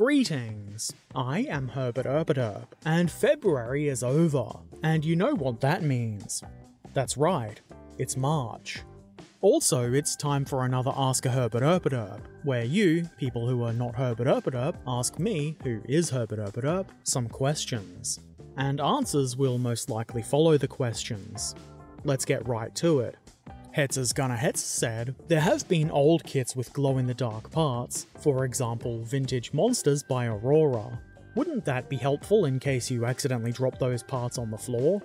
Greetings! I am Herbert Erpaderp, and February is over, and you know what that means. That's right, it's March. Also, it's time for another Ask a Herbert Erpaderp, where you, people who are not Herbert Erpaderp, ask me, who is Herbert Erpaderp, some questions. And answers will most likely follow the questions. Let's get right to it. Hetzer's Gonna Hetz said, There have been old kits with glow in the dark parts, for example, Vintage Monsters by Aurora. Wouldn't that be helpful in case you accidentally drop those parts on the floor?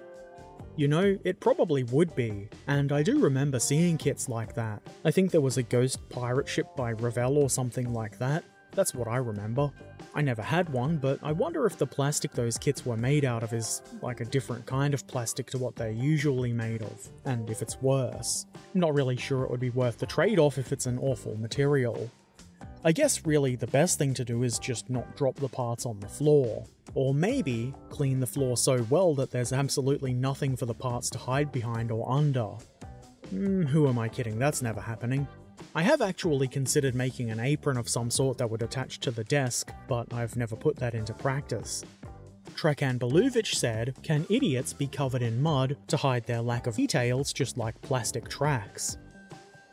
You know, it probably would be, and I do remember seeing kits like that. I think there was a ghost pirate ship by Revell or something like that. That's what I remember. I never had one, but I wonder if the plastic those kits were made out of is like a different kind of plastic to what they're usually made of, and if it's worse. I'm not really sure it would be worth the trade-off if it's an awful material. I guess really the best thing to do is just not drop the parts on the floor. Or maybe clean the floor so well that there's absolutely nothing for the parts to hide behind or under. Mm, who am I kidding, that's never happening. I have actually considered making an apron of some sort that would attach to the desk, but I've never put that into practice. Trekan Beluvic said, Can idiots be covered in mud to hide their lack of details just like plastic tracks?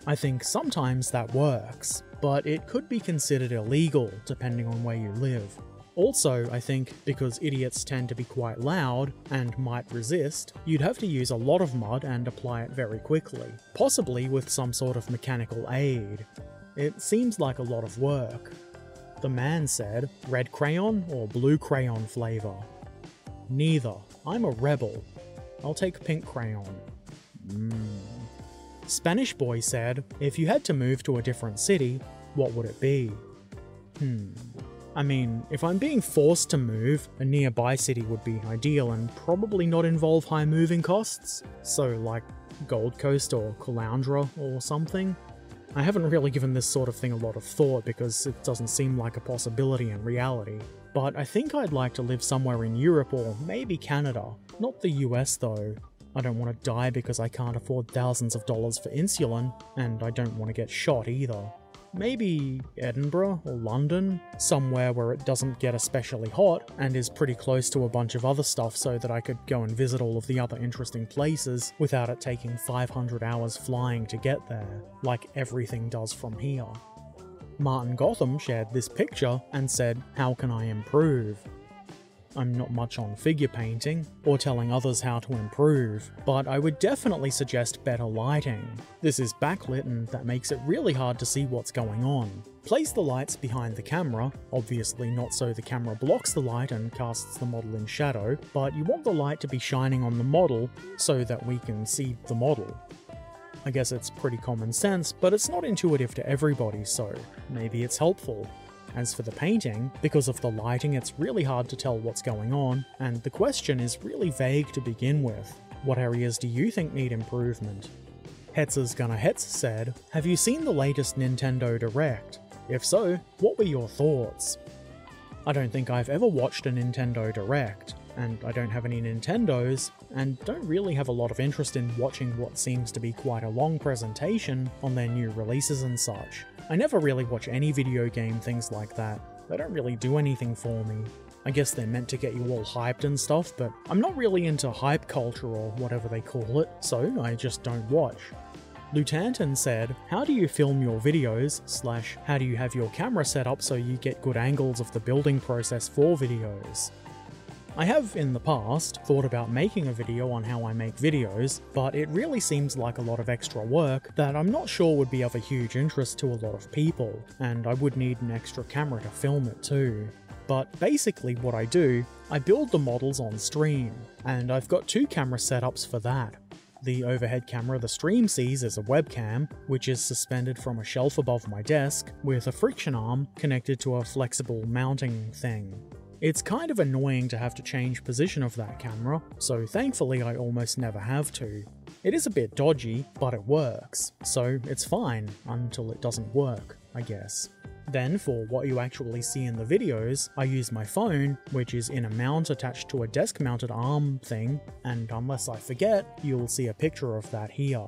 I think sometimes that works, but it could be considered illegal depending on where you live. Also, I think because idiots tend to be quite loud and might resist, you'd have to use a lot of mud and apply it very quickly, possibly with some sort of mechanical aid. It seems like a lot of work. The man said, red crayon or blue crayon flavour? Neither. I'm a rebel. I'll take pink crayon. Mmm. Spanish boy said, if you had to move to a different city, what would it be? Hmm. I mean, if I'm being forced to move, a nearby city would be ideal and probably not involve high moving costs. So, like Gold Coast or Caloundra or something. I haven't really given this sort of thing a lot of thought because it doesn't seem like a possibility in reality. But I think I'd like to live somewhere in Europe or maybe Canada. Not the US though. I don't want to die because I can't afford thousands of dollars for insulin, and I don't want to get shot either. Maybe Edinburgh or London, somewhere where it doesn't get especially hot and is pretty close to a bunch of other stuff so that I could go and visit all of the other interesting places without it taking 500 hours flying to get there, like everything does from here. Martin Gotham shared this picture and said, How can I improve? I'm not much on figure painting, or telling others how to improve, but I would definitely suggest better lighting. This is backlit and that makes it really hard to see what's going on. Place the lights behind the camera, obviously not so the camera blocks the light and casts the model in shadow, but you want the light to be shining on the model so that we can see the model. I guess it's pretty common sense, but it's not intuitive to everybody, so maybe it's helpful. As for the painting, because of the lighting it's really hard to tell what's going on, and the question is really vague to begin with. What areas do you think need improvement? Hetzer's Gonna Hetz said, Have you seen the latest Nintendo Direct? If so, what were your thoughts? I don't think I've ever watched a Nintendo Direct, and I don't have any Nintendos, and don't really have a lot of interest in watching what seems to be quite a long presentation on their new releases and such. I never really watch any video game things like that. They don't really do anything for me. I guess they're meant to get you all hyped and stuff, but I'm not really into hype culture or whatever they call it, so I just don't watch. Lutanton said, How do you film your videos, slash, how do you have your camera set up so you get good angles of the building process for videos? I have, in the past, thought about making a video on how I make videos, but it really seems like a lot of extra work that I'm not sure would be of a huge interest to a lot of people, and I would need an extra camera to film it too. But basically what I do, I build the models on stream, and I've got two camera setups for that. The overhead camera the stream sees is a webcam, which is suspended from a shelf above my desk, with a friction arm connected to a flexible mounting thing. It's kind of annoying to have to change position of that camera, so thankfully I almost never have to. It is a bit dodgy, but it works, so it's fine until it doesn't work, I guess. Then for what you actually see in the videos, I use my phone, which is in a mount attached to a desk mounted arm thing, and unless I forget, you'll see a picture of that here.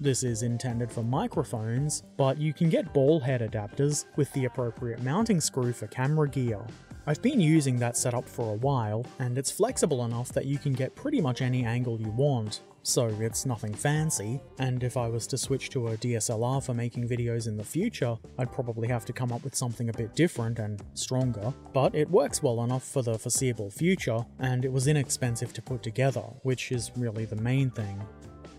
This is intended for microphones, but you can get ball head adapters with the appropriate mounting screw for camera gear. I've been using that setup for a while, and it's flexible enough that you can get pretty much any angle you want, so it's nothing fancy, and if I was to switch to a DSLR for making videos in the future, I'd probably have to come up with something a bit different and stronger, but it works well enough for the foreseeable future, and it was inexpensive to put together, which is really the main thing.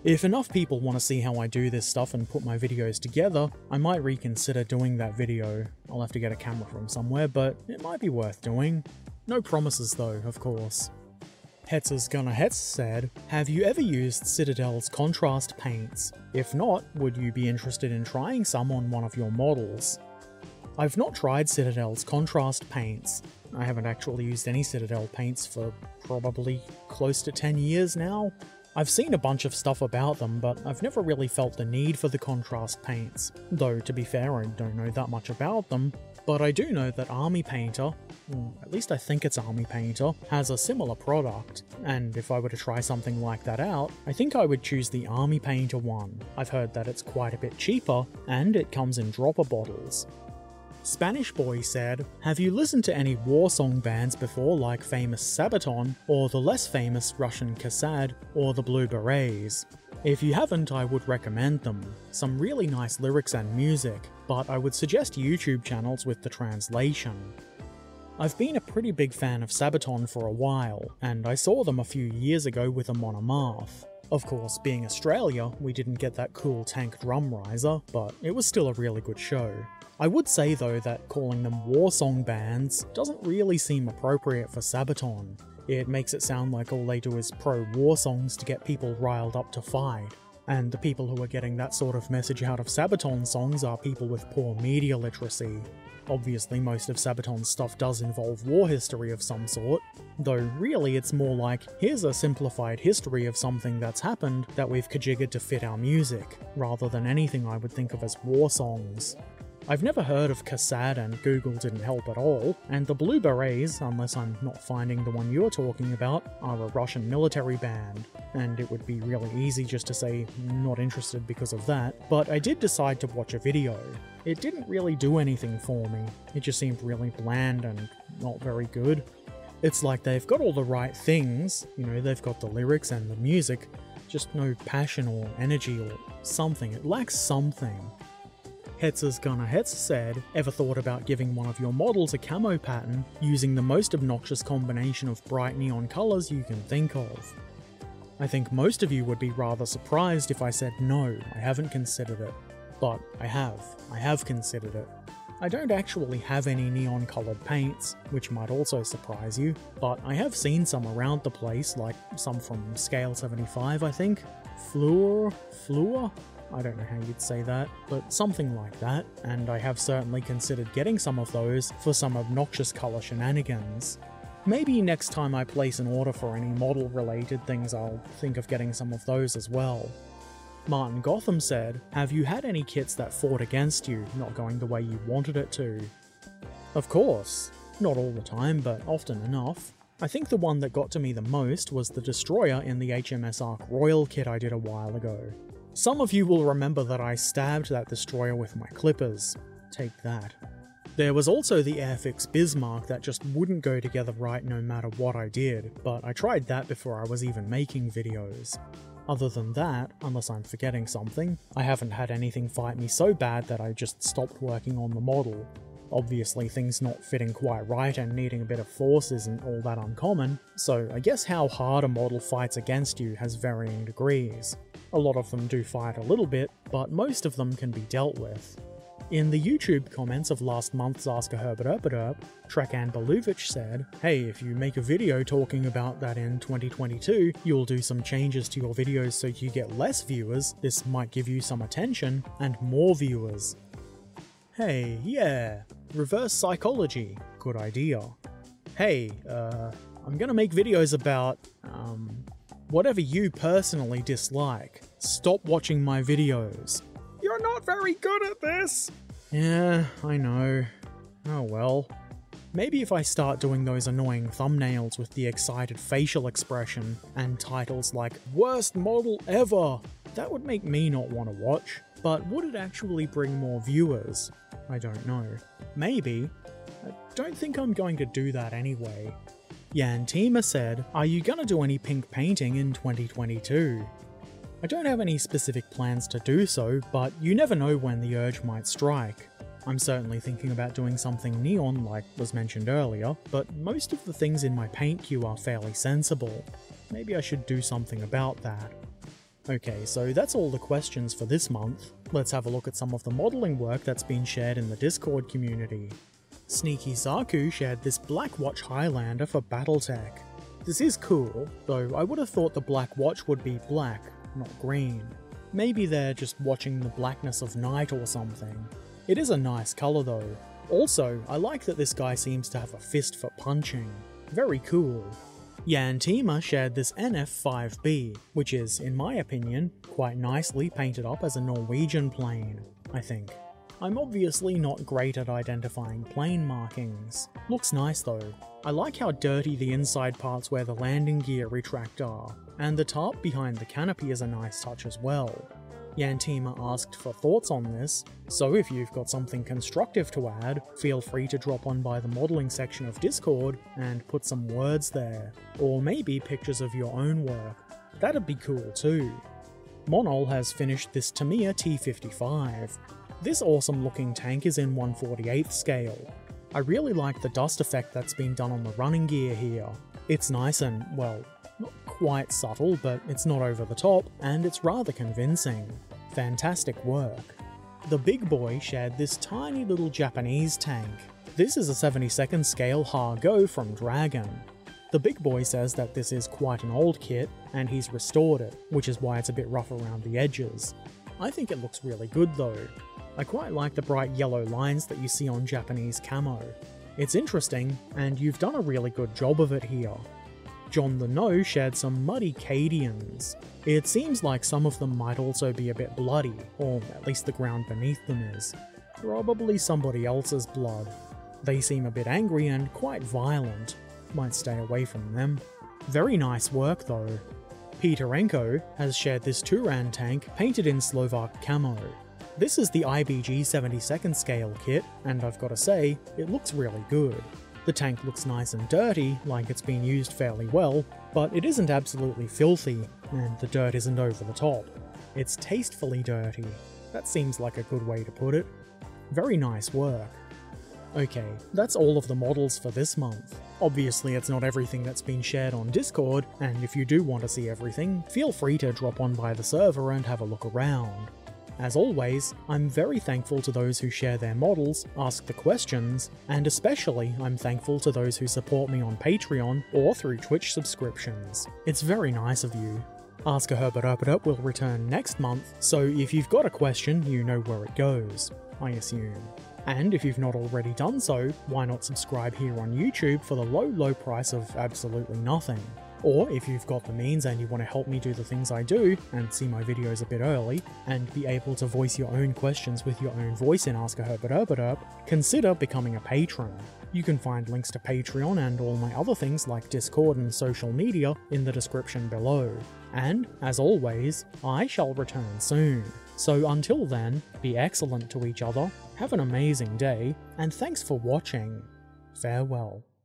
If enough people want to see how I do this stuff and put my videos together, I might reconsider doing that video. I'll have to get a camera from somewhere, but it might be worth doing. No promises though, of course. Hetz's Gonna Hetz said, Have you ever used Citadel's contrast paints? If not, would you be interested in trying some on one of your models? I've not tried Citadel's contrast paints. I haven't actually used any Citadel paints for probably close to 10 years now. I've seen a bunch of stuff about them, but I've never really felt the need for the contrast paints. Though, to be fair, I don't know that much about them, but I do know that Army Painter, at least I think it's Army Painter, has a similar product, and if I were to try something like that out, I think I would choose the Army Painter one. I've heard that it's quite a bit cheaper, and it comes in dropper bottles. Spanish Boy said, Have you listened to any war song bands before like famous Sabaton, or the less famous Russian Kassad, or the Blue Berets? If you haven't, I would recommend them. Some really nice lyrics and music, but I would suggest YouTube channels with the translation. I've been a pretty big fan of Sabaton for a while, and I saw them a few years ago with Amon Amarth. Of course, being Australia, we didn't get that cool tank drum riser, but it was still a really good show. I would say though that calling them war song bands doesn't really seem appropriate for Sabaton. It makes it sound like all they do is pro-war songs to get people riled up to fight. And the people who are getting that sort of message out of Sabaton songs are people with poor media literacy. Obviously most of Sabaton's stuff does involve war history of some sort, though really it's more like, here's a simplified history of something that's happened that we've kajiggered to fit our music, rather than anything I would think of as war songs. I've never heard of Kassad and Google didn't help at all, and the Blue Berets, unless I'm not finding the one you're talking about, are a Russian military band, and it would be really easy just to say not interested because of that, but I did decide to watch a video. It didn't really do anything for me, it just seemed really bland and not very good. It's like they've got all the right things, you know, they've got the lyrics and the music, just no passion or energy or something, it lacks something. Hetz's Gonna Hetz said, ever thought about giving one of your models a camo pattern using the most obnoxious combination of bright neon colours you can think of? I think most of you would be rather surprised if I said no, I haven't considered it. But I have. I have considered it. I don't actually have any neon coloured paints, which might also surprise you, but I have seen some around the place, like some from Scale 75 I think. Fluor? Fluor? I don't know how you'd say that, but something like that, and I have certainly considered getting some of those for some obnoxious colour shenanigans. Maybe next time I place an order for any model related things I'll think of getting some of those as well. Martin Gotham said, Have you had any kits that fought against you, not going the way you wanted it to? Of course. Not all the time, but often enough. I think the one that got to me the most was the Destroyer in the HMS Ark Royal kit I did a while ago. Some of you will remember that I stabbed that destroyer with my clippers. Take that. There was also the Airfix Bismarck that just wouldn't go together right no matter what I did, but I tried that before I was even making videos. Other than that, unless I'm forgetting something, I haven't had anything fight me so bad that I just stopped working on the model. Obviously things not fitting quite right and needing a bit of force isn't all that uncommon, so I guess how hard a model fights against you has varying degrees. A lot of them do fight a little bit, but most of them can be dealt with. In the YouTube comments of last month's Ask a Herbert Erpaderp, Trekan Beluvic said, Hey, if you make a video talking about that in 2022, you'll do some changes to your videos so you get less viewers, this might give you some attention, and more viewers. Hey, yeah, reverse psychology, good idea. Hey, uh, I'm gonna make videos about, um, Whatever you personally dislike, stop watching my videos. You're not very good at this! Yeah, I know. Oh well. Maybe if I start doing those annoying thumbnails with the excited facial expression and titles like Worst Model Ever, That would make me not want to watch, but would it actually bring more viewers? I don't know. Maybe. I don't think I'm going to do that anyway. Yantima said, Are you gonna do any pink painting in 2022? I don't have any specific plans to do so, but you never know when the urge might strike. I'm certainly thinking about doing something neon like was mentioned earlier, but most of the things in my paint queue are fairly sensible. Maybe I should do something about that. Okay, so that's all the questions for this month. Let's have a look at some of the modelling work that's been shared in the Discord community. Sneaky Saku shared this Black Watch Highlander for Battletech. This is cool, though I would have thought the Black Watch would be black, not green. Maybe they're just watching the blackness of night or something. It is a nice colour though. Also, I like that this guy seems to have a fist for punching. Very cool. Yantima shared this NF5B, which is, in my opinion, quite nicely painted up as a Norwegian plane, I think. I'm obviously not great at identifying plane markings. Looks nice though. I like how dirty the inside parts where the landing gear retract are, and the tarp behind the canopy is a nice touch as well. Yantima asked for thoughts on this, so if you've got something constructive to add, feel free to drop on by the modelling section of Discord and put some words there, or maybe pictures of your own work. That'd be cool too. Monol has finished this Tamiya T55, this awesome looking tank is in 148th scale. I really like the dust effect that's been done on the running gear here. It's nice and, well, not quite subtle, but it's not over the top, and it's rather convincing. Fantastic work. The big boy shared this tiny little Japanese tank. This is a 72nd scale Ha-Go from Dragon. The big boy says that this is quite an old kit, and he's restored it, which is why it's a bit rough around the edges. I think it looks really good though. I quite like the bright yellow lines that you see on Japanese camo. It's interesting, and you've done a really good job of it here. John the No shared some muddy Cadians. It seems like some of them might also be a bit bloody, or at least the ground beneath them is. Probably somebody else's blood. They seem a bit angry and quite violent. Might stay away from them. Very nice work though. Peterenko has shared this Turan tank painted in Slovak camo. This is the IBG 72nd scale kit, and I've got to say, it looks really good. The tank looks nice and dirty, like it's been used fairly well, but it isn't absolutely filthy, and the dirt isn't over the top. It's tastefully dirty. That seems like a good way to put it. Very nice work. Okay, that's all of the models for this month. Obviously it's not everything that's been shared on Discord, and if you do want to see everything, feel free to drop on by the server and have a look around. As always, I'm very thankful to those who share their models, ask the questions, and especially I'm thankful to those who support me on Patreon or through Twitch subscriptions. It's very nice of you. Ask a Herbert Herbert will return next month, so if you've got a question, you know where it goes, I assume. And if you've not already done so, why not subscribe here on YouTube for the low, low price of absolutely nothing? Or if you've got the means and you want to help me do the things I do and see my videos a bit early and be able to voice your own questions with your own voice in Ask a Herbert Herbert Herb, consider becoming a patron. You can find links to Patreon and all my other things like Discord and social media in the description below. And, as always, I shall return soon. So until then, be excellent to each other, have an amazing day, and thanks for watching. Farewell.